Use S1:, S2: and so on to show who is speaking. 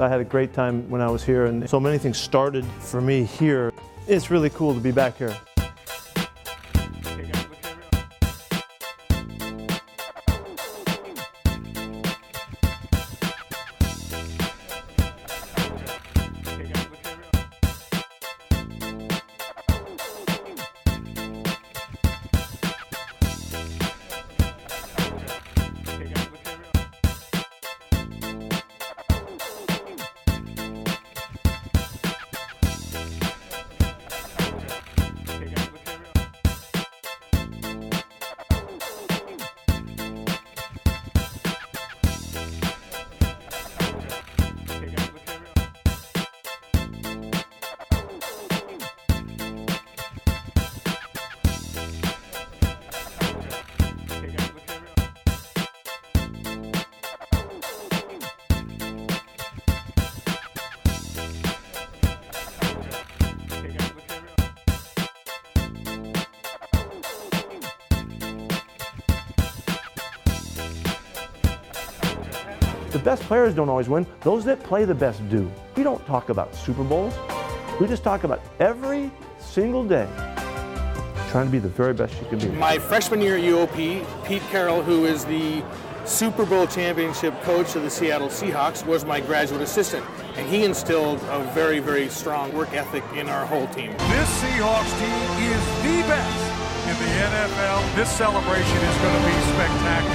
S1: I had a great time when I was here, and so many things started for me here. It's really cool to be back here. The best players don't always win. Those that play the best do. We don't talk about Super Bowls. We just talk about every single day trying to be the very best you can be.
S2: My freshman year at UOP, Pete Carroll, who is the Super Bowl championship coach of the Seattle Seahawks, was my graduate assistant. And he instilled a very, very strong work ethic in our whole team.
S3: This Seahawks team is the best in the NFL. This celebration is going to be spectacular.